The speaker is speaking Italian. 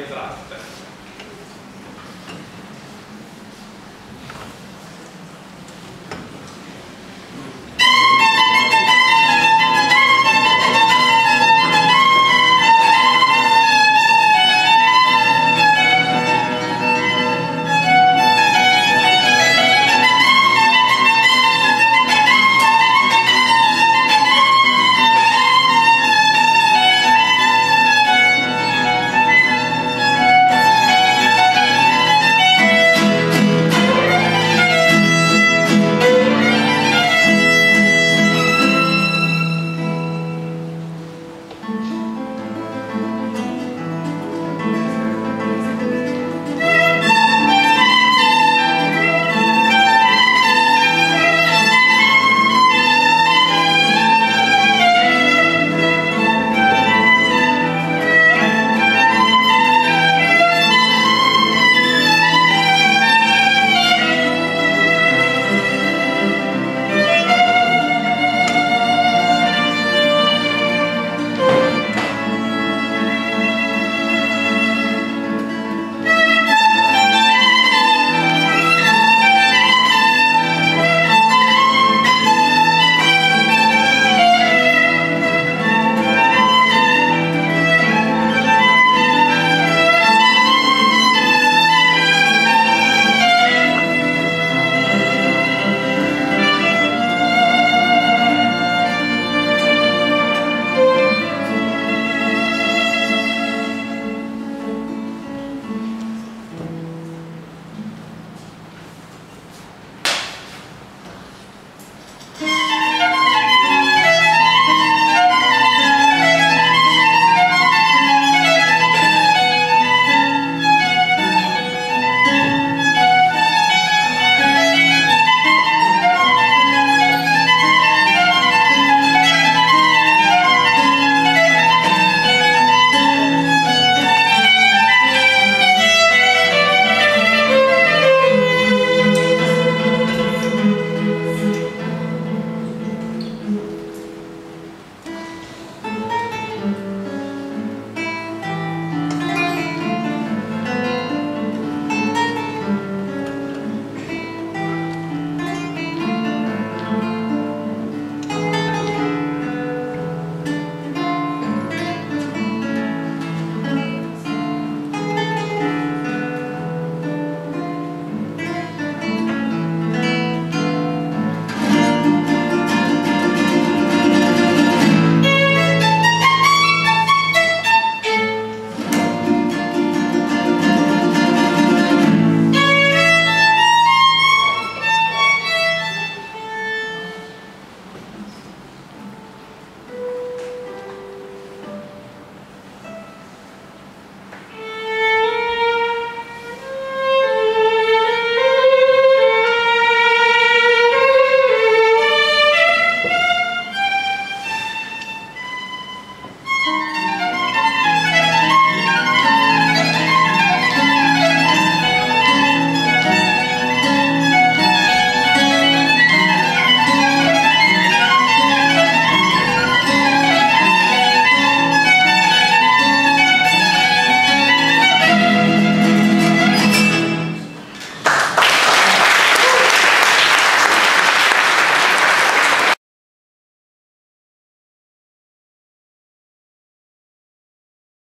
entrata.